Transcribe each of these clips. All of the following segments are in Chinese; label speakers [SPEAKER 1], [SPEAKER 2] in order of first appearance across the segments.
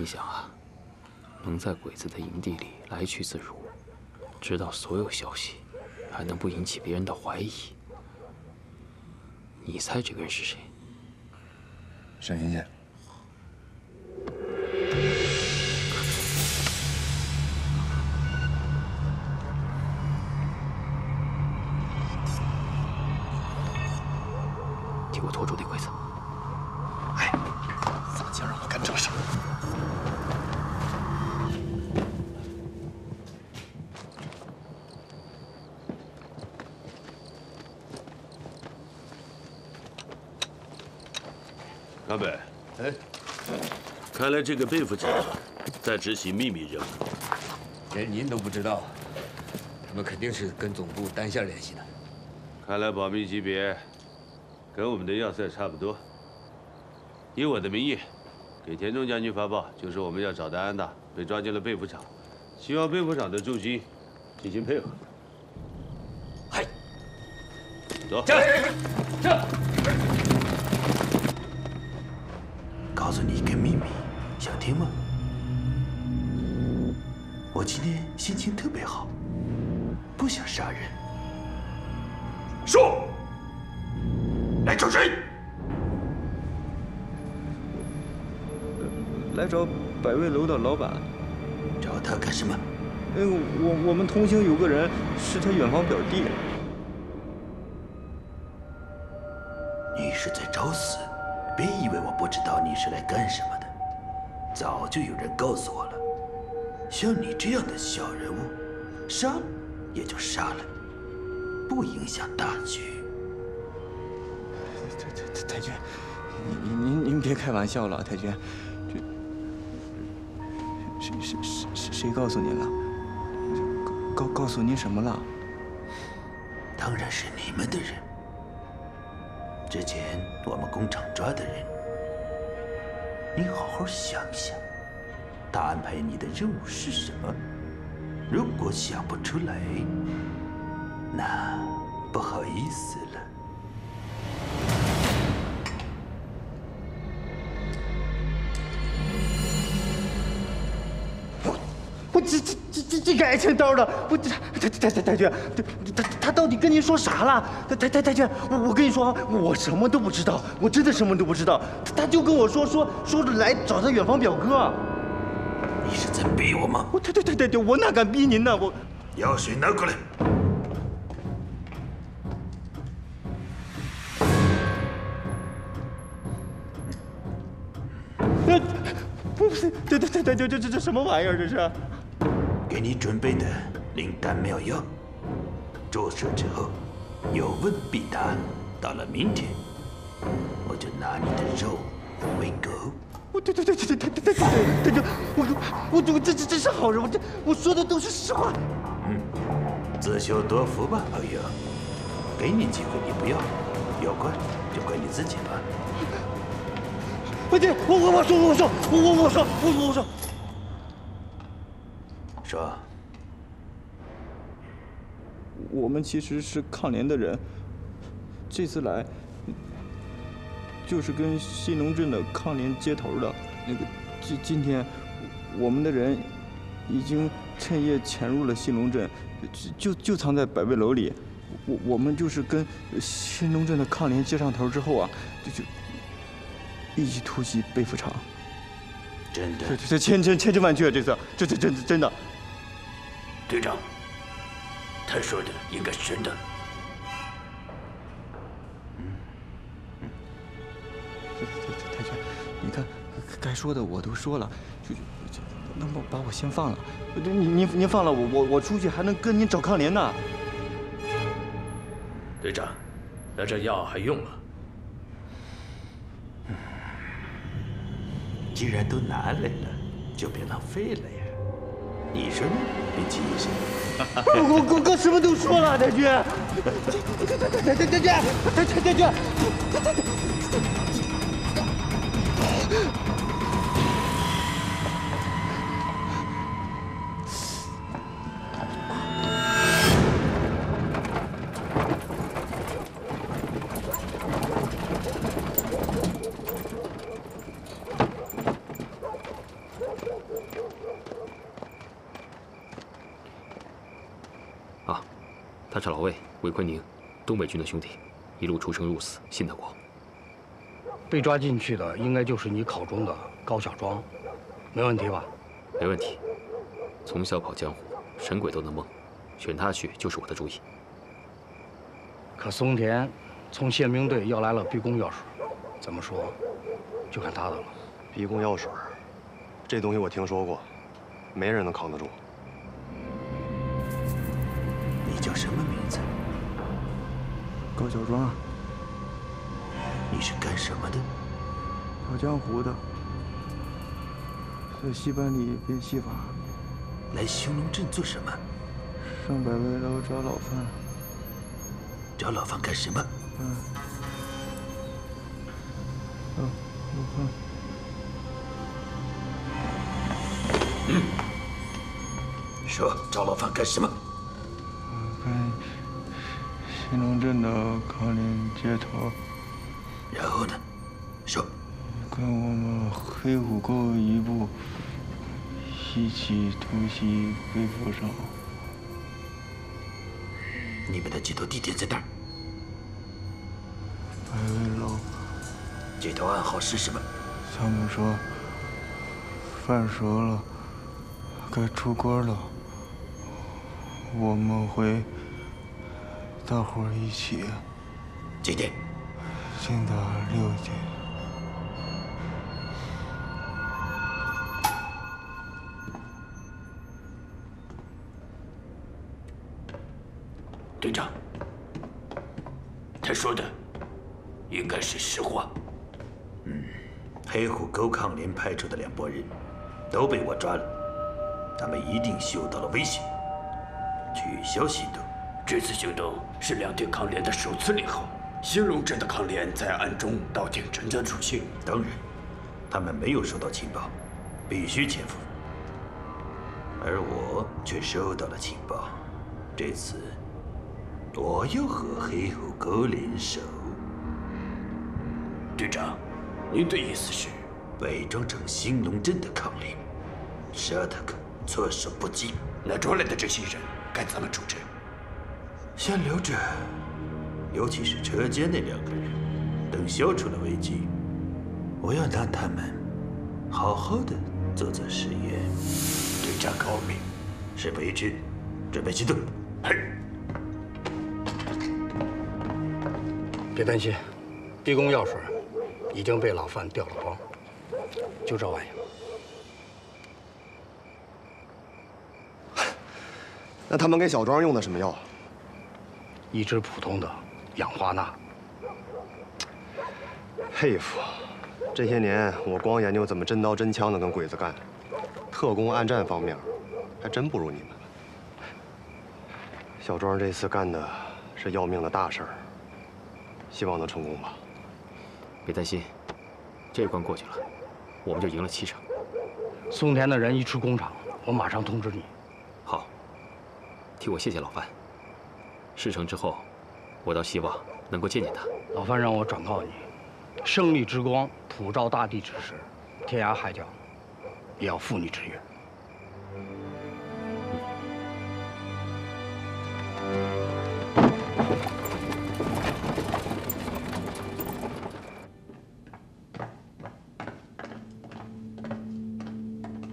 [SPEAKER 1] 你想啊，能在鬼子的营地里来去自如，知道所有消息，还能不引起别人的怀疑？你猜这个人是谁？
[SPEAKER 2] 沈云
[SPEAKER 3] 剑。来这个贝副长在执行秘密任务，
[SPEAKER 4] 连您都不知道，他们肯定是跟总部单线联系的。
[SPEAKER 3] 看来保密级别跟我们的要塞差不多。以我的名义给田中将军发报，就说我们要找的安娜被抓进了贝服厂，希望贝服厂的驻军进行配合。
[SPEAKER 4] 嗨，
[SPEAKER 3] 走，
[SPEAKER 4] 这这。
[SPEAKER 5] 听吗？我今天心情特别好，不想杀人。说，来找谁？
[SPEAKER 6] 来找百味楼的老板。
[SPEAKER 5] 找他干什么？
[SPEAKER 6] 嗯，我我们同行有个人是他远房表弟。
[SPEAKER 5] 你是在找死？别以为我不知道你是来干什么的，早就有人告诉我了。像你这样的小人物，杀了也就杀了，不影响大局。
[SPEAKER 6] 太太太君，您您您别开玩笑了，太君。这谁谁谁谁谁告诉您了？告告诉您什么了？
[SPEAKER 5] 当然是你们的人。之前我们工厂抓的人，你好好想想，他安排你的任务是什么？如果想不出来，那不好意思了。
[SPEAKER 6] 我我这这这这这个爱情刀的，我这太太太太君，他他他到底跟您说啥了？太太太君，我我跟你说，我什么都不知道，我真的什么都不知道。他他就跟我说说说来找他远房表哥。
[SPEAKER 5] 你是在逼我吗？
[SPEAKER 6] 我太太太太君，我哪敢逼您呢？我
[SPEAKER 5] 药水拿过来。
[SPEAKER 6] 呃，不是，对对对对，这这这这什么玩意儿？这是？
[SPEAKER 5] 给你准备的灵丹妙药，注射之后有问必答。到了明天，我就拿你的肉喂狗。
[SPEAKER 6] 我对对对对对对对对对对，我我我这这真是好人，我这我说的都是实话。
[SPEAKER 5] 嗯，自求多福吧，朋友。给你机会你不要，要怪就怪你自己吧。
[SPEAKER 6] 不对，我我我说我说我我我说我我说。
[SPEAKER 5] 说，
[SPEAKER 6] 我们其实是抗联的人，这次来就是跟新龙镇的抗联接头的。那个今今天我们的人已经趁夜潜入了新龙镇，就就藏在百味楼里。我我们就是跟新龙镇的抗联接上头之后啊，就就一起突袭被服厂。
[SPEAKER 5] 真的？
[SPEAKER 6] 这这千真千真万确，这次这这真真的。
[SPEAKER 5] 队长，他说的应该是真的。
[SPEAKER 6] 嗯嗯，太太君，你看，该说的我都说了，就就那么把我先放了。您您您放了我，我我出去还能跟您找抗联呢。
[SPEAKER 4] 队长，那这药还用吗？
[SPEAKER 5] 既然都拿来了，就别浪费了呀。你说呢，林奇医生？
[SPEAKER 6] 我我哥什么都说了，太君。太太太太太太君，太太太君，太太
[SPEAKER 1] 魏，魏坤宁，东北军的兄弟，一路出生入死，信得过。
[SPEAKER 7] 被抓进去的应该就是你口中的高小庄，没问题吧？
[SPEAKER 1] 没问题。从小跑江湖，神鬼都能蒙，选他去就是我的主意。
[SPEAKER 7] 可松田从宪兵队要来了逼宫药水，怎么说，就看他的了。
[SPEAKER 2] 逼宫药水，这东西我听说过，没人能扛得住。
[SPEAKER 5] 你叫什么名字？
[SPEAKER 6] 高小庄，
[SPEAKER 5] 你是干什么的？
[SPEAKER 6] 跑江湖的，在戏班里编戏法。
[SPEAKER 5] 来兴隆镇做什么？
[SPEAKER 6] 上百味楼找老范。
[SPEAKER 5] 找老范干什么？
[SPEAKER 6] 嗯。嗯老范。
[SPEAKER 5] 嗯。说找老范干什么？
[SPEAKER 6] 镇的康林街头。
[SPEAKER 5] 然后呢？说。
[SPEAKER 6] 跟我们黑虎沟一部。一起突袭背负上。
[SPEAKER 5] 你们的接头地点在哪儿？
[SPEAKER 6] 百味楼。
[SPEAKER 5] 接头暗号是什么？
[SPEAKER 6] 他们说饭熟了，该出锅了。我们会大伙儿一起。
[SPEAKER 5] 几点？
[SPEAKER 6] 现在六点。
[SPEAKER 5] 队长，他说的应该是实话。嗯，黑虎沟抗联派出的两拨人都被我抓了，他们一定嗅到了危险，取消行动。
[SPEAKER 8] 这次行动是两地抗联的首次联合，兴隆镇的抗联在暗中道听真的出现。
[SPEAKER 5] 当然，他们没有收到情报，必须潜伏。而我却收到了情报，这次。我要和黑虎沟联手，
[SPEAKER 8] 队长，您的意思是
[SPEAKER 5] 伪装成兴隆镇的抗联，杀他个措手不及。
[SPEAKER 8] 那抓来的这些人该怎么处置？
[SPEAKER 5] 先留着，尤其是车间那两个人，等消除了危机，我要让他们好好的做做实验。
[SPEAKER 8] 队长高明，
[SPEAKER 5] 事不宜迟，准备行动。嘿。
[SPEAKER 7] 别担心，地宫药水已经被老范调了光，就这玩意
[SPEAKER 2] 儿。那他们给小庄用的什么药？
[SPEAKER 7] 一支普通的氧化钠。
[SPEAKER 2] 佩服，这些年我光研究怎么真刀真枪的跟鬼子干，特工暗战方面还真不如你们。小庄这次干的是要命的大事儿。希望能成功吧。
[SPEAKER 1] 别担心，这关过去了，我们就赢了七成。
[SPEAKER 7] 松田的人一出工厂，我马上通知你。
[SPEAKER 1] 好，替我谢谢老范。事成之后，我倒希望能够见见他。
[SPEAKER 7] 老范让我转告你，胜利之光普照大地之时，天涯海角也要赴你之约。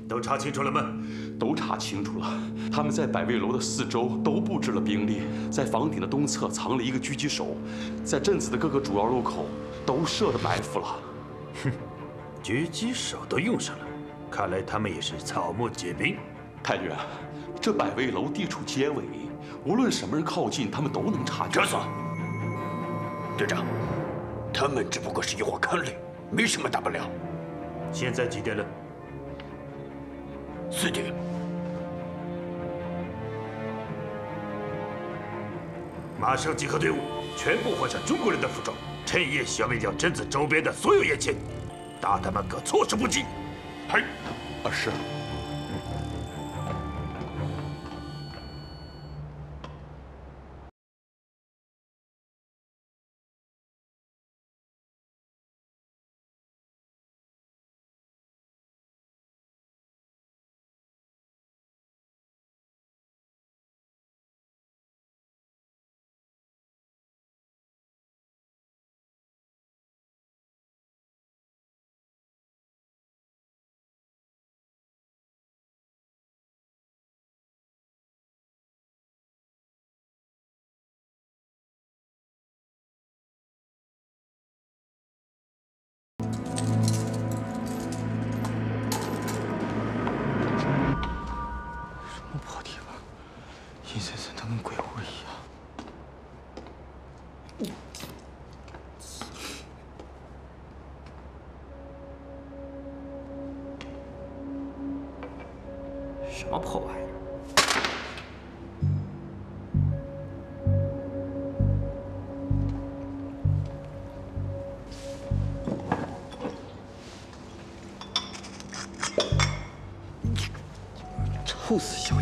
[SPEAKER 5] 都查清楚了吗？
[SPEAKER 9] 都查清楚了。他们在百味楼的四周都布置了兵力，在房顶的东侧藏了一个狙击手，在镇子的各个主要路口都设了埋伏了。
[SPEAKER 5] 哼，狙击手都用上了，看来他们也是草木皆兵。
[SPEAKER 9] 太君，这百味楼地处街尾，无论什么人靠近，他们都能察觉。
[SPEAKER 8] 折算。队长，他们只不过是一伙坑里，没什么大不了。
[SPEAKER 5] 现在几点了？
[SPEAKER 8] 四点，
[SPEAKER 5] 马上集合队伍，全部换上中国人的服装，趁夜消灭掉贞子周边的所有眼前，打他们个措手不及。
[SPEAKER 9] 嘿，啊是。
[SPEAKER 1] 什么破玩意儿？
[SPEAKER 6] 臭死小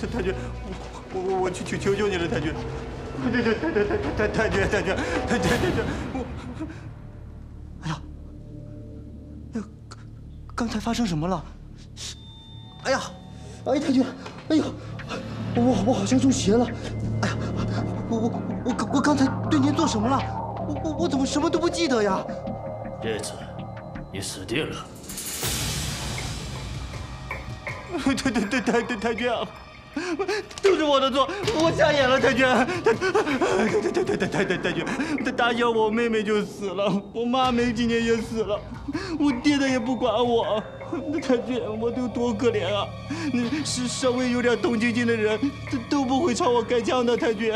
[SPEAKER 6] 太太君，我我我去求求求你了，太君！太太太太太太太君太君太君太君！我，哎呀，哎呀，刚才发生什么了？哎呀，哎太君，哎呦，我我好像中邪了！哎呀，我我我我刚才对您做什么了？我我我怎么什么都不记得呀？
[SPEAKER 8] 这次你死定了！
[SPEAKER 6] 对对对太对太君啊，都是我的错，我瞎眼了，太君。太太太太太太太君，他打小我妹妹就死了，我妈没几年也死了，我爹他也不管我。太君，我都多可怜啊！你是稍微有点同情心的人，都都不会朝我开枪的，太君。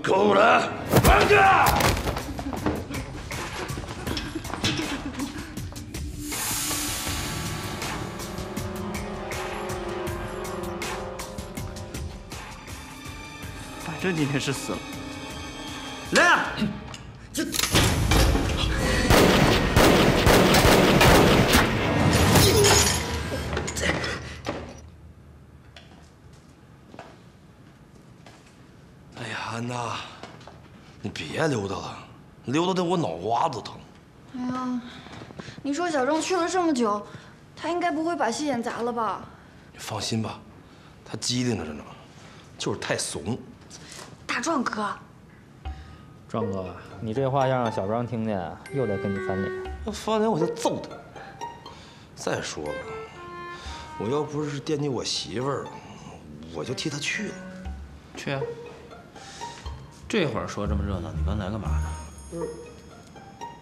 [SPEAKER 8] 够了，放下！
[SPEAKER 6] 反正今天是死了，来啊！这。
[SPEAKER 10] 哎呀，安娜，你别溜达了，溜达的我脑瓜子疼。
[SPEAKER 11] 哎呀，你说小郑去了这么久，他应该不会把戏演砸了吧？
[SPEAKER 10] 你放心吧，他机灵着呢，就是太怂。
[SPEAKER 11] 大壮哥，
[SPEAKER 12] 壮哥，你这话要让小张听见，又得跟你翻脸。
[SPEAKER 10] 要翻脸我就揍他。再说了，我要不是惦记我媳妇儿，我就替她去了。
[SPEAKER 12] 去啊！这会儿说这么热闹，你刚才干嘛呢？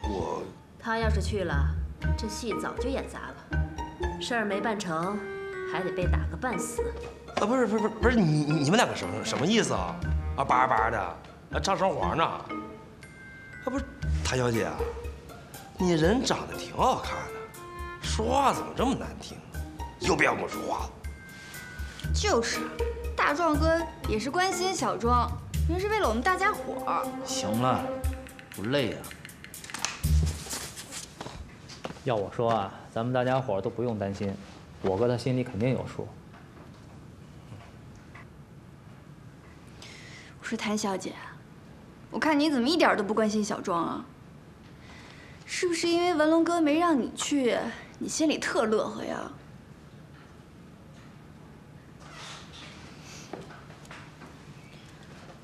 [SPEAKER 10] 我
[SPEAKER 13] 他要是去了，这戏早就演砸了，事儿没办成，还得被打个半死。
[SPEAKER 10] 啊，不是不是不是不是你你们两个什么什么意思啊？啊巴巴的，还唱双簧呢？啊不是，谭小姐，你人长得挺好看的，说话怎么这么难听？以后别要跟我说话了。
[SPEAKER 11] 就是，大壮哥也是关心小庄，人是为了我们大家伙儿。
[SPEAKER 12] 行了，不累啊？要我说啊，咱们大家伙都不用担心，我哥他心里肯定有数。
[SPEAKER 11] 我说谭小姐，我看你怎么一点都不关心小庄啊？是不是因为文龙哥没让你去，你心里特乐呵呀？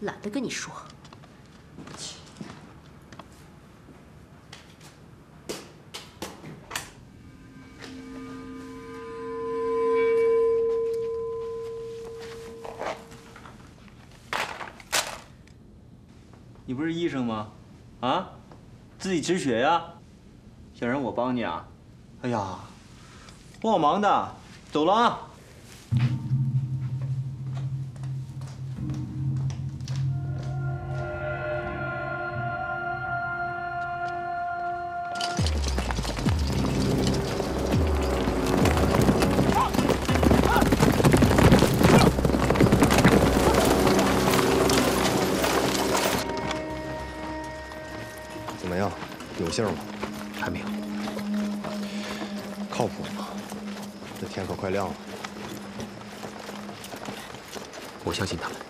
[SPEAKER 13] 懒得跟你说。
[SPEAKER 6] 不是医生吗？啊，自己止血呀？想让我帮你啊？哎呀，我好忙的，走了啊。
[SPEAKER 2] 么样，有信吗？
[SPEAKER 1] 还没有。
[SPEAKER 2] 靠谱吗？这天可快亮了。
[SPEAKER 1] 我相信他们。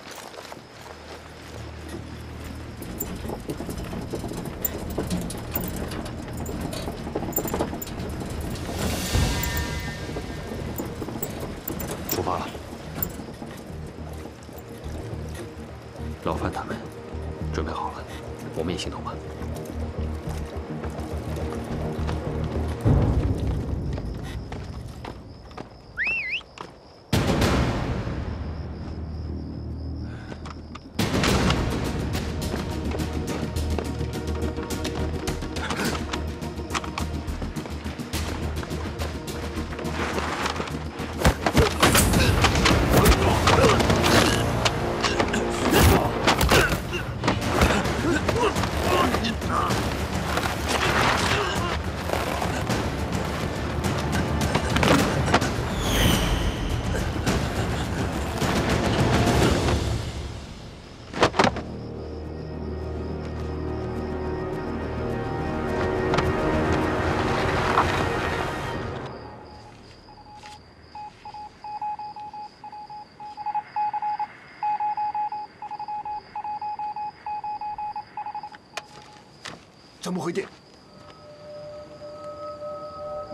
[SPEAKER 4] 全部回电。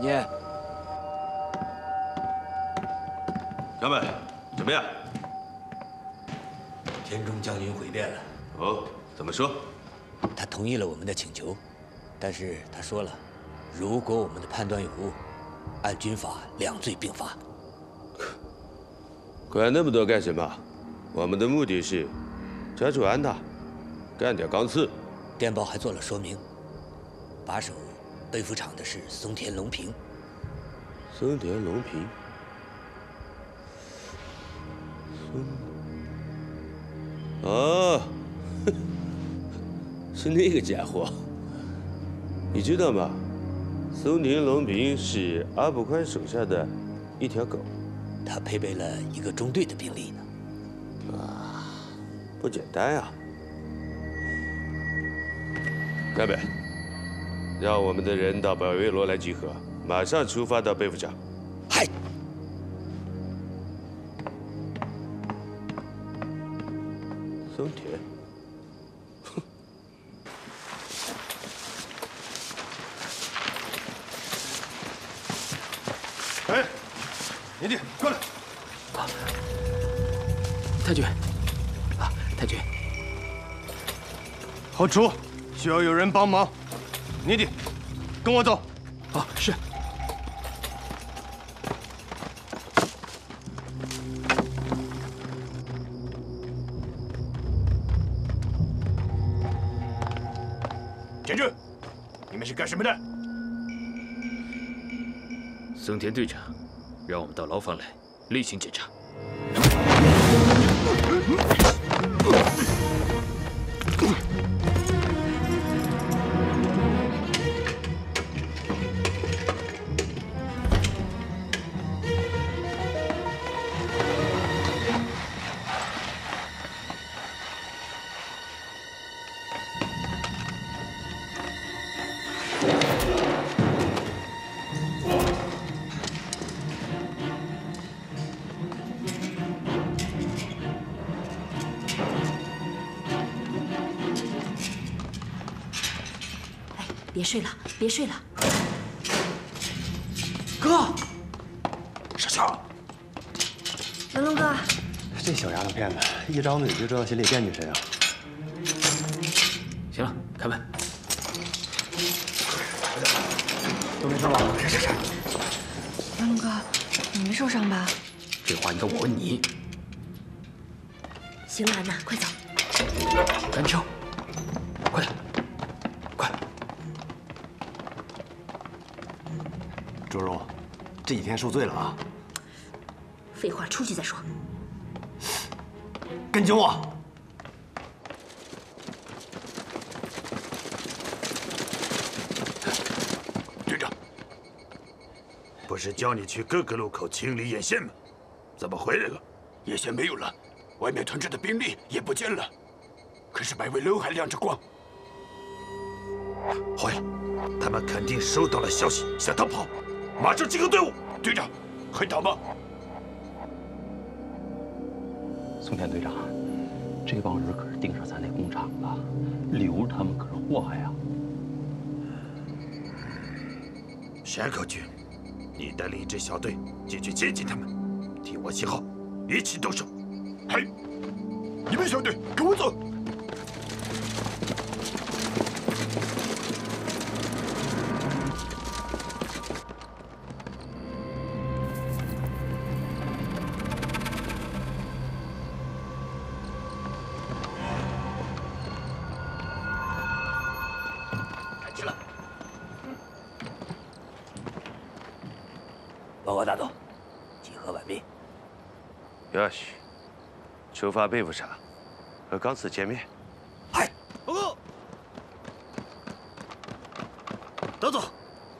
[SPEAKER 10] 念。
[SPEAKER 3] 杨本，怎么样？
[SPEAKER 4] 田中将军回电了。
[SPEAKER 3] 哦，怎么说？
[SPEAKER 4] 他同意了我们的请求，但是他说了，如果我们的判断有误，按军法两罪并罚。
[SPEAKER 3] 管那么多干什么？我们的目的是抓住安娜，干掉钢刺。
[SPEAKER 4] 电报还做了说明，把守背服厂的是松田龙平。
[SPEAKER 3] 松田龙平。松。哦，是那个家伙。你知道吗？松田龙平是阿部宽手下的一条狗。
[SPEAKER 4] 他配备了一个中队的兵力呢。
[SPEAKER 3] 啊，不简单啊！干贝，让我们的人到百威罗来集合，马上出发到贝府场。
[SPEAKER 4] 嗨。
[SPEAKER 3] 松田，哼。
[SPEAKER 2] 哎，年弟，过来。
[SPEAKER 1] 啊，太君。啊，太君。
[SPEAKER 2] 后厨需要有人帮忙，尼迪，跟我走。
[SPEAKER 1] 好，是。
[SPEAKER 5] 站住，你们是干什么的？
[SPEAKER 1] 松田队长，让我们到牢房来例行检查。
[SPEAKER 13] 别睡了。
[SPEAKER 11] 哥，小乔，
[SPEAKER 14] 文龙哥，
[SPEAKER 2] 这小丫头片子，一张嘴就知道心里惦记谁啊？
[SPEAKER 1] 行了，开门。
[SPEAKER 15] 都没事吧？
[SPEAKER 11] 是是是。
[SPEAKER 14] 文龙哥，你没受伤吧？
[SPEAKER 1] 这话应该我问你。
[SPEAKER 13] 行了，安娜，快走。
[SPEAKER 1] 赶紧，
[SPEAKER 2] 这几天受罪了啊！
[SPEAKER 13] 废话，出去再说。
[SPEAKER 2] 跟紧我。
[SPEAKER 5] 队长，不是叫你去各个路口清理眼线吗？怎么回来了？眼线没有了，外面屯着的兵力也不见了。可是百味楼还亮着光。坏了，他们肯定收到了消息，想逃跑，马上集合队伍。队长，快打吧！
[SPEAKER 16] 松田队长，这帮人可是盯上咱那工厂了，留着他们可是祸害啊！
[SPEAKER 5] 山口君，你带领一支小队进去接近他们，听我信号，一起动手。嘿，你们小队跟我走。
[SPEAKER 3] 出发备部长和刚子见面。
[SPEAKER 17] 报告，大总，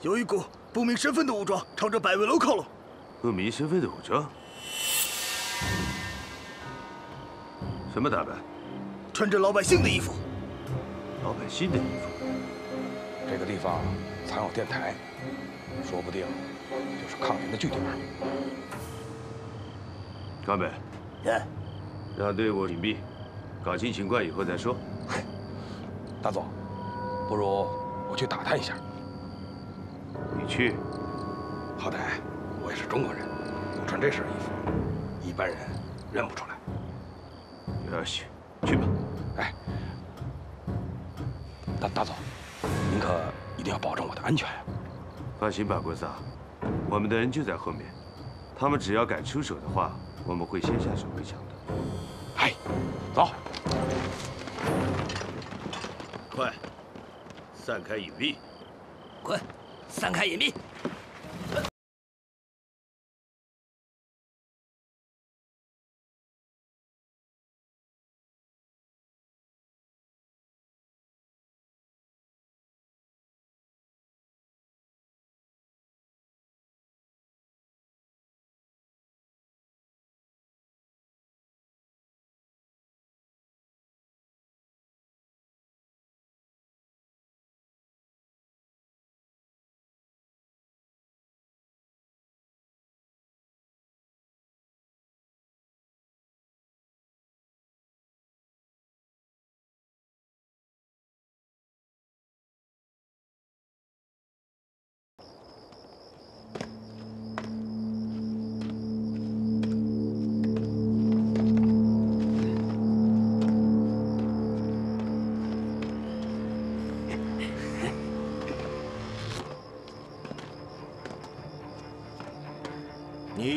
[SPEAKER 17] 有一股不明身份的武装朝着百味楼靠拢。
[SPEAKER 3] 不明身份的武装？什么打扮？
[SPEAKER 17] 穿着老百姓的衣服。
[SPEAKER 3] 老百姓的衣服？
[SPEAKER 18] 这个地方藏有电台，说不定就是抗联的据点。
[SPEAKER 3] 冈本，
[SPEAKER 4] 是，
[SPEAKER 3] 让队伍隐蔽，搞清情况以后再说。
[SPEAKER 18] 大总，不如我去打探一下。
[SPEAKER 3] 你去，
[SPEAKER 18] 好歹我也是中国人，我穿这身衣服，一般人认不出来。
[SPEAKER 3] 哟西，去吧。
[SPEAKER 18] 哎，大大总，您可一定要保证我的安全呀！
[SPEAKER 3] 放心吧，国桑，我们的人就在后面，他们只要敢出手的话，我们会先下手为强的。
[SPEAKER 18] 嗨，走。
[SPEAKER 5] 快，散开隐蔽。
[SPEAKER 4] 快，散开隐蔽。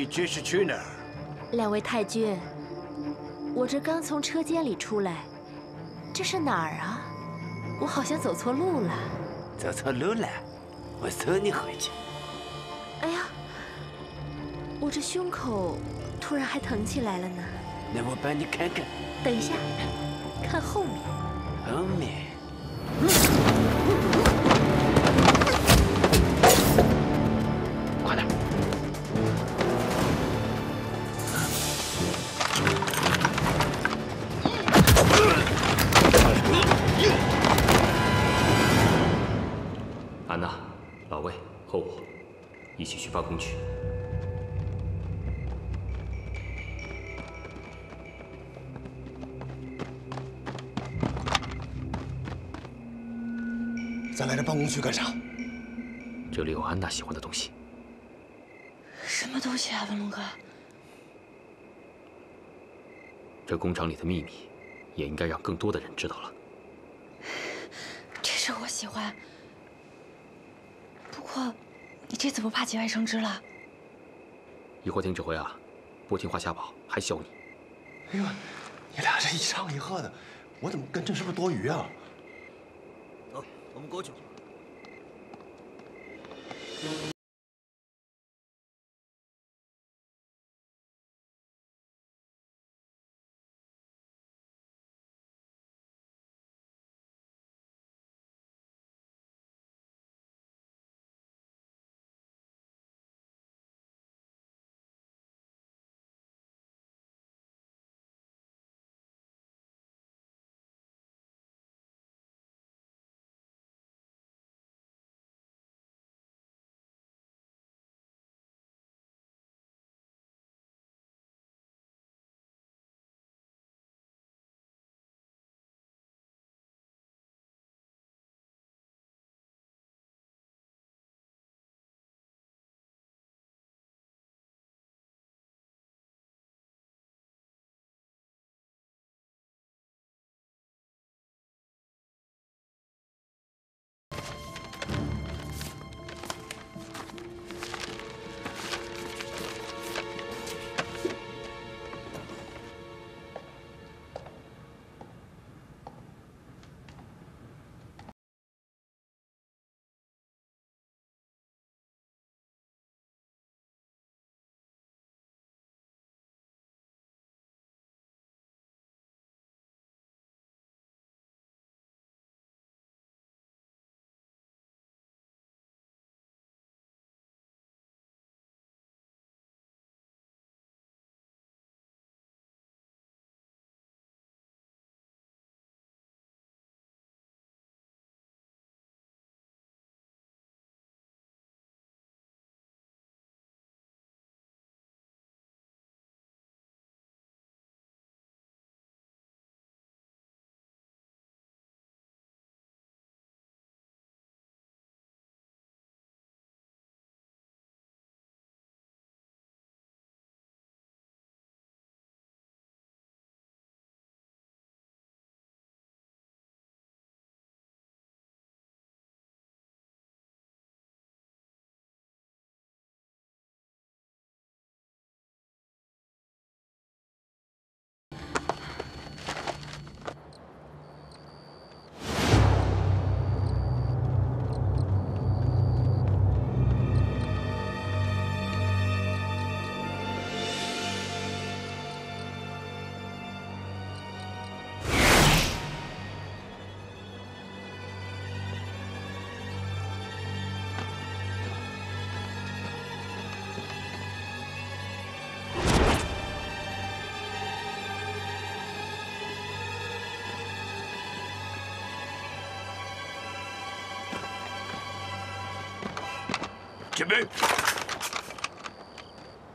[SPEAKER 17] 这是去哪儿？
[SPEAKER 13] 两位太君，我这刚从车间里出来，这是哪儿啊？我好像走错路了。
[SPEAKER 8] 走错路了，我送你回去。
[SPEAKER 13] 哎呀，我这胸口突然还疼起来了呢。
[SPEAKER 8] 那我帮你看看。
[SPEAKER 13] 等一下，看后面。
[SPEAKER 8] 后面。
[SPEAKER 19] 快
[SPEAKER 10] 咱来这办公区干啥？
[SPEAKER 1] 这里有安娜喜欢的东西。
[SPEAKER 14] 什么东西啊，文龙哥？
[SPEAKER 1] 这工厂里的秘密，也应该让更多的人知道了。
[SPEAKER 14] 这事我喜欢。不过，你这次不怕节外生枝了？
[SPEAKER 1] 一会儿听指挥啊，不听话瞎跑还削你。
[SPEAKER 10] 哎呦，你俩这一唱一和的，我怎么跟着是不是多余啊？
[SPEAKER 17] 走，我们过去。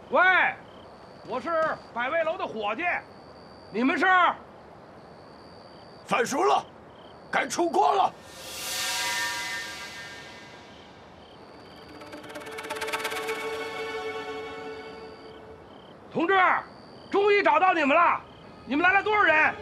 [SPEAKER 19] 喂，我是百味楼的伙计，你们是？
[SPEAKER 8] 饭熟了，该出锅了。
[SPEAKER 19] 同志，终于找到你们了！你们来了多少人？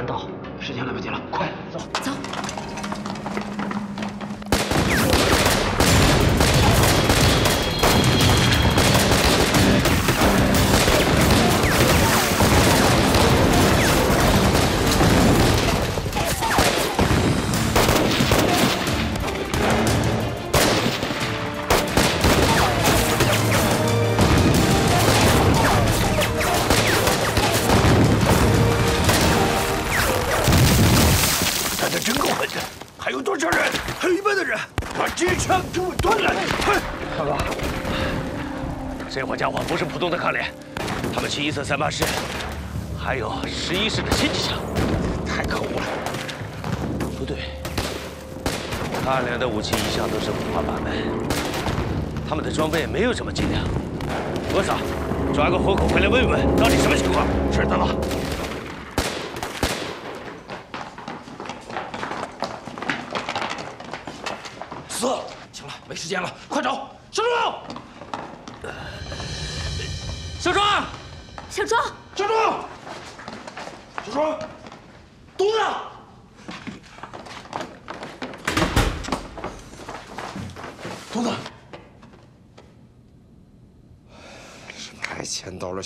[SPEAKER 3] 里
[SPEAKER 10] 边有一个暗道，时间来不及了，快走
[SPEAKER 17] 走。
[SPEAKER 8] 不是普通的抗联，他们清一色三八师，还有十一式的轻机枪，太可恶了。不对，抗联的武器一向都是五花八门，他们的装备没有这么精良。罗嫂，抓个活口回来问问，到底什么情况？知道了。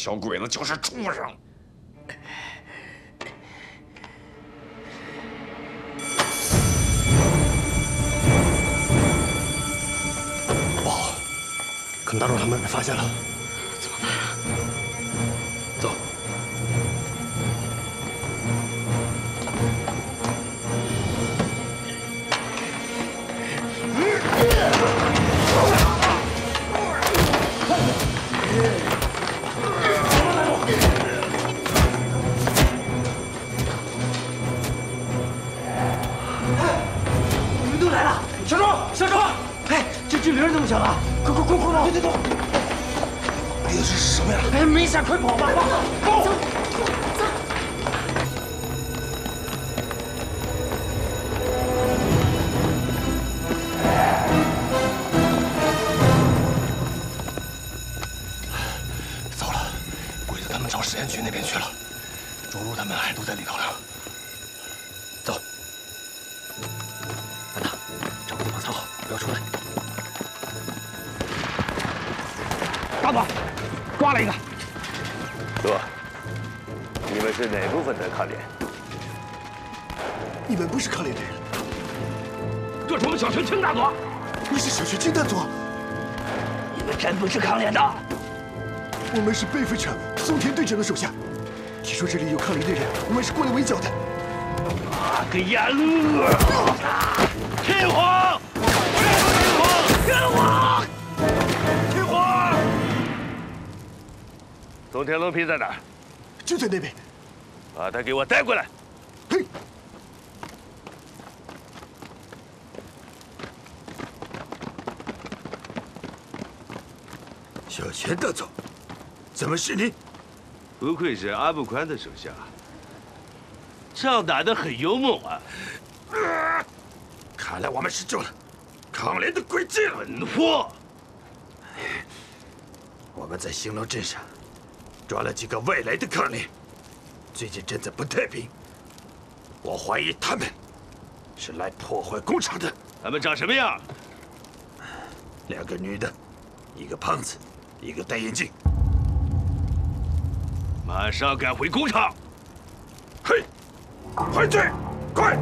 [SPEAKER 20] 小
[SPEAKER 3] 鬼子就是畜生！
[SPEAKER 21] 不好，可能大壮他们被发现了。
[SPEAKER 20] 怎么办啊？
[SPEAKER 10] 响了？快快快快跑！对对对，
[SPEAKER 20] 里头是什么呀？
[SPEAKER 10] 哎，没事，快跑吧，跑！走。真不是抗联的。
[SPEAKER 20] 我们是背负城松田队长的手下。听说这里有抗联的人，我们是过来围剿的。
[SPEAKER 3] 啊个呀路！天皇！天皇！天皇！松田龙平在哪儿？
[SPEAKER 20] 就在那边。
[SPEAKER 3] 把他给我带过来。
[SPEAKER 20] 嘿。
[SPEAKER 3] 小泉大佐，怎么是你？不愧是阿布宽的手下，仗打得很勇猛啊！
[SPEAKER 5] 看来我们是中了康连的诡计了。
[SPEAKER 3] 蠢货！
[SPEAKER 5] 我们在兴隆镇上抓了几个外来的康连，最近镇子不太平，我怀疑他们是来破坏工厂的。
[SPEAKER 3] 他们长什么样？
[SPEAKER 5] 两个女的，一个胖子，一个戴眼镜。
[SPEAKER 3] 马上赶回工厂。
[SPEAKER 5] 嘿，回去，快！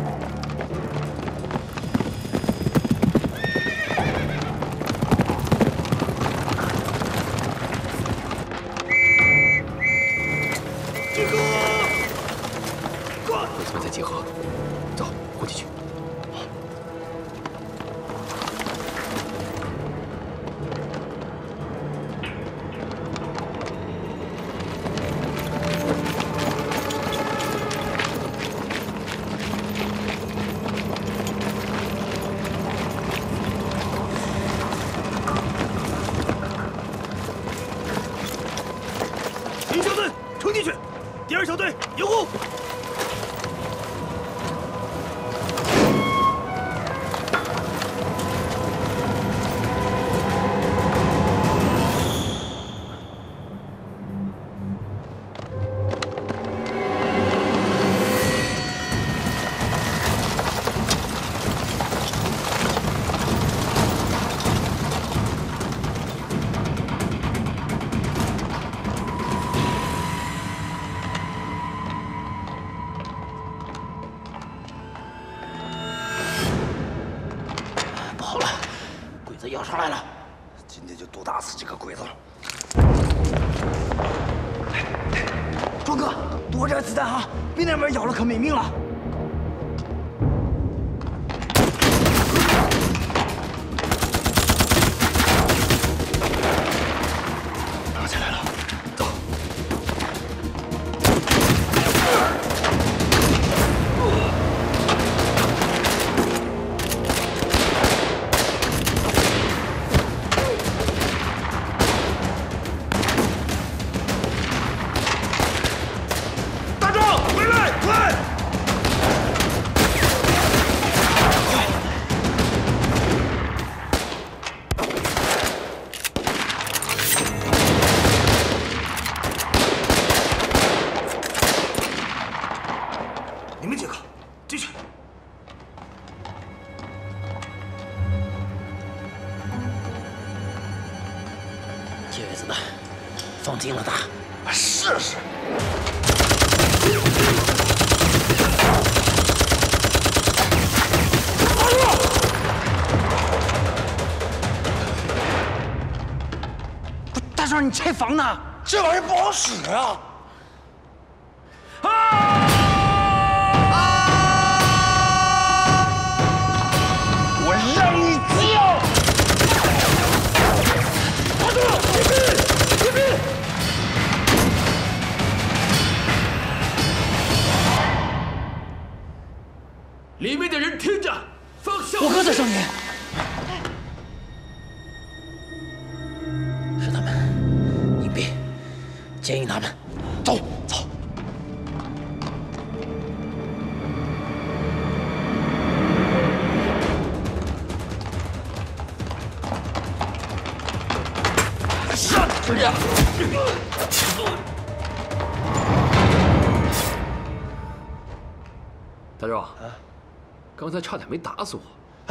[SPEAKER 1] 鬼子
[SPEAKER 10] 要上来了，今天就毒打死几个鬼子。
[SPEAKER 20] 壮哥，多点子弹啊！被那边咬了可没命了。呢？
[SPEAKER 10] 这玩意不好使啊！
[SPEAKER 20] 啊我让你叫！大壮，别别别别！
[SPEAKER 22] 里面的人听着，放下！
[SPEAKER 20] 我哥在上面。
[SPEAKER 10] 监狱他们，走走。
[SPEAKER 20] 上去呀！
[SPEAKER 1] 大壮，刚才差点没打死我。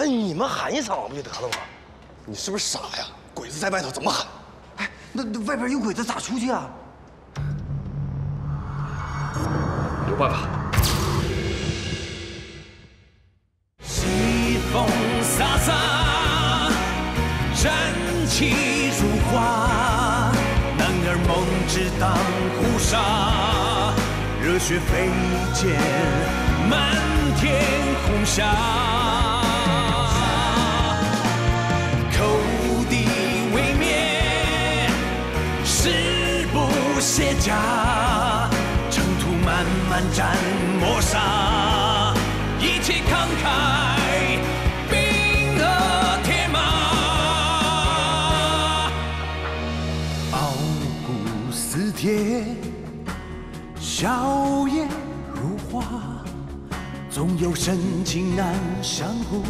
[SPEAKER 10] 哎，你们喊一嗓不就得了吗？你是不是傻呀？鬼子在外头怎么喊？
[SPEAKER 20] 那那外边有鬼子，咋出去啊？
[SPEAKER 1] 办法。
[SPEAKER 23] 西风飒飒，战旗如画，男儿梦只当护沙，热血飞溅，漫天红霞。口敌未灭，誓不卸甲，漫漫战磨砂，一起慷慨，冰河铁马。傲骨似铁，
[SPEAKER 5] 笑靥如花，总有深情难相顾。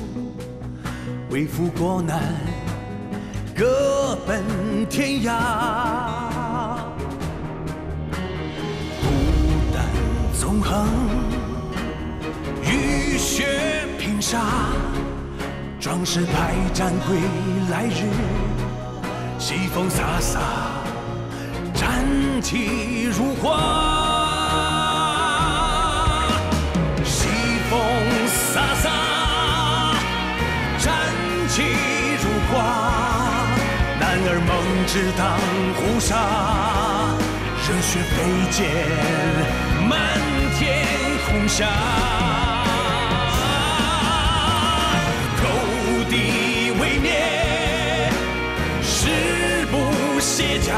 [SPEAKER 5] 为赋国难，各奔天涯。横，浴血拼杀，壮士排战归来日，西风飒飒，战旗如画。西风飒飒，战旗如画。男儿梦志当胡沙，热血飞溅漫天红霞。勾地为灭，誓不卸甲。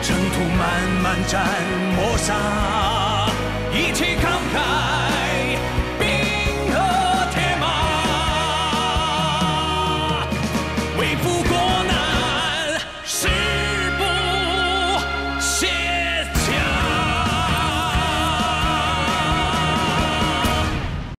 [SPEAKER 5] 征途漫漫战磨杀，一起慷慨。